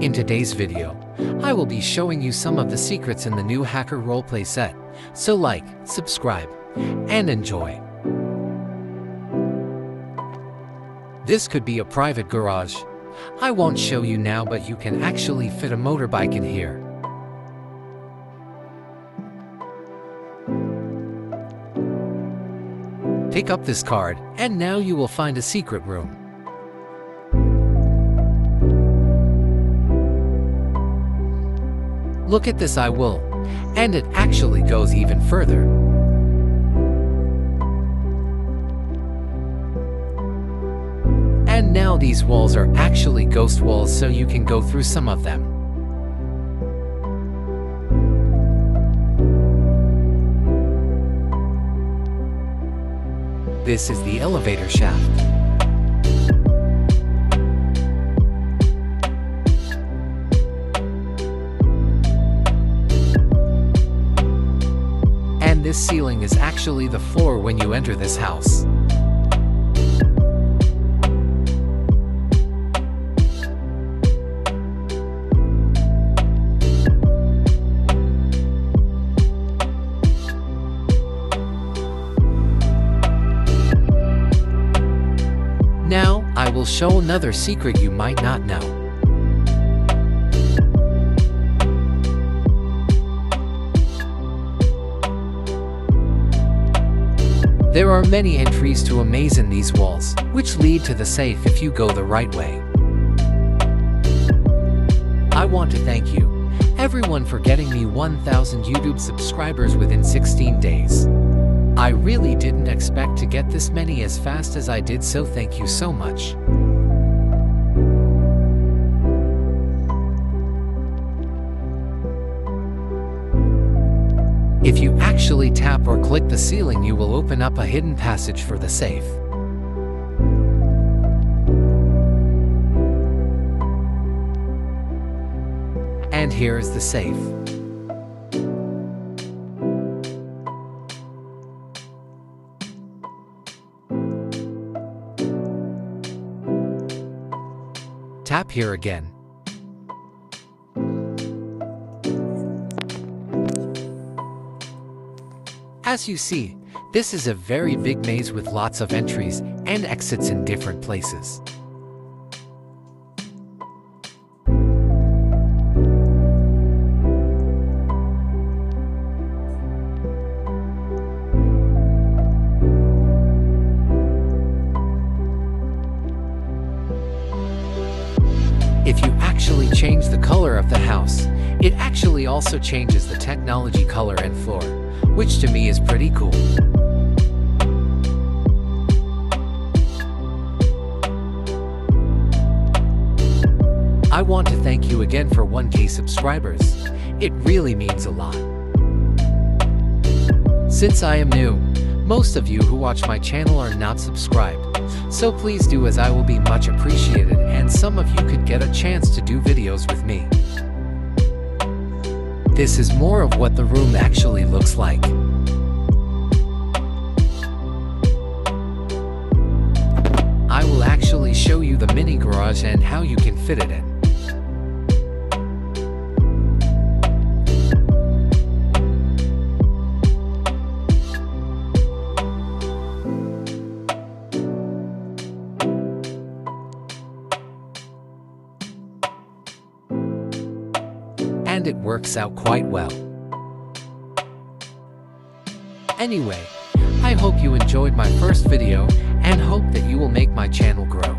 In today's video, I will be showing you some of the secrets in the new Hacker Roleplay set, so like, subscribe, and enjoy. This could be a private garage. I won't show you now but you can actually fit a motorbike in here. Pick up this card, and now you will find a secret room. Look at this I will. And it actually goes even further. And now these walls are actually ghost walls so you can go through some of them. This is the elevator shaft. This ceiling is actually the floor when you enter this house. Now, I will show another secret you might not know. There are many entries to a maze in these walls, which lead to the safe if you go the right way. I want to thank you, everyone for getting me 1000 YouTube subscribers within 16 days. I really didn't expect to get this many as fast as I did so thank you so much. If you actually tap or click the ceiling you will open up a hidden passage for the safe. And here is the safe. Tap here again. As you see, this is a very big maze with lots of entries and exits in different places. If you actually change the color of the house, it actually also changes the technology color and floor, which to me is pretty cool. I want to thank you again for 1k subscribers. It really means a lot. Since I am new, most of you who watch my channel are not subscribed, so please do as I will be much appreciated and some of you could get a chance to do videos with me. This is more of what the room actually looks like. I will actually show you the mini garage and how you can fit it in. And it works out quite well. Anyway, I hope you enjoyed my first video and hope that you will make my channel grow.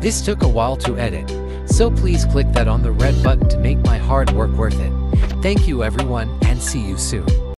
This took a while to edit, so please click that on the red button to make my hard work worth it. Thank you everyone and see you soon.